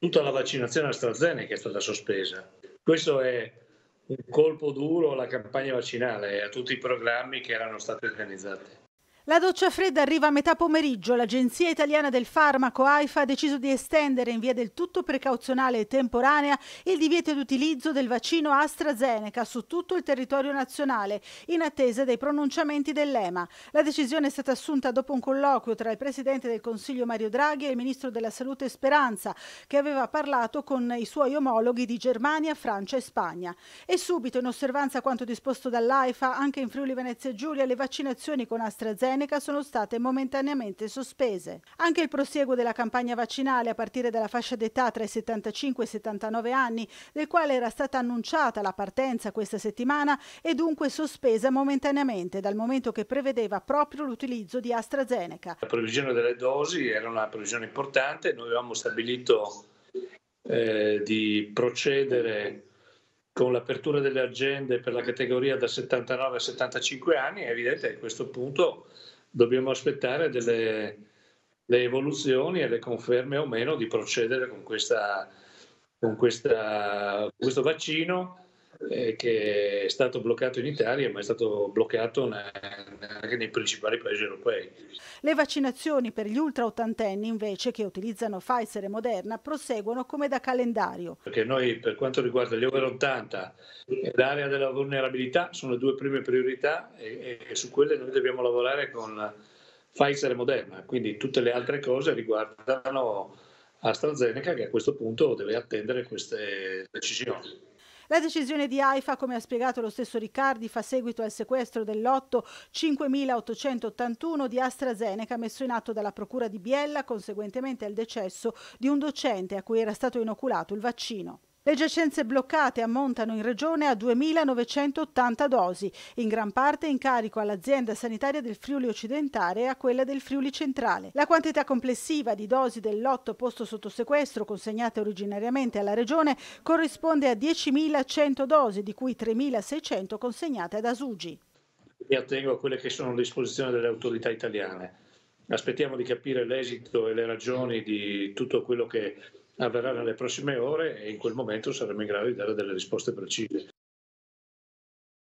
tutta la vaccinazione AstraZeneca è stata sospesa. Questo è un colpo duro alla campagna vaccinale e a tutti i programmi che erano stati organizzati. La doccia fredda arriva a metà pomeriggio. L'Agenzia Italiana del Farmaco AIFA ha deciso di estendere in via del tutto precauzionale e temporanea il divieto d'utilizzo del vaccino AstraZeneca su tutto il territorio nazionale, in attesa dei pronunciamenti dell'EMA. La decisione è stata assunta dopo un colloquio tra il Presidente del Consiglio Mario Draghi e il Ministro della Salute Speranza, che aveva parlato con i suoi omologhi di Germania, Francia e Spagna. E subito, in osservanza a quanto disposto dall'AIFA, anche in Friuli Venezia Giulia le vaccinazioni con AstraZeneca AstraZeneca sono state momentaneamente sospese. Anche il prosieguo della campagna vaccinale a partire dalla fascia d'età tra i 75 e i 79 anni, del quale era stata annunciata la partenza questa settimana, è dunque sospesa momentaneamente dal momento che prevedeva proprio l'utilizzo di AstraZeneca. La previsione delle dosi era una previsione importante, noi avevamo stabilito eh, di procedere con l'apertura delle agende per la categoria da 79 a 75 anni, è evidente che a questo punto dobbiamo aspettare delle, le evoluzioni e le conferme o meno di procedere con, questa, con, questa, con questo vaccino eh, che è stato bloccato in Italia ma è stato bloccato anche nei principali paesi europei. Le vaccinazioni per gli ultra ottantenni invece che utilizzano Pfizer e Moderna proseguono come da calendario. Perché noi per quanto riguarda gli over 80 e l'area della vulnerabilità sono le due prime priorità e, e su quelle noi dobbiamo lavorare con Pfizer e Moderna, quindi tutte le altre cose riguardano AstraZeneca che a questo punto deve attendere queste decisioni. La decisione di AIFA, come ha spiegato lo stesso Riccardi, fa seguito al sequestro del lotto 5881 di AstraZeneca messo in atto dalla Procura di Biella conseguentemente al decesso di un docente a cui era stato inoculato il vaccino. Le giacenze bloccate ammontano in regione a 2.980 dosi, in gran parte in carico all'azienda sanitaria del Friuli occidentale e a quella del Friuli centrale. La quantità complessiva di dosi del lotto posto sotto sequestro consegnate originariamente alla regione corrisponde a 10.100 dosi, di cui 3.600 consegnate ad Asugi. Mi attengo a quelle che sono a disposizione delle autorità italiane. Aspettiamo di capire l'esito e le ragioni di tutto quello che avverrà nelle prossime ore e in quel momento saremo in grado di dare delle risposte precise.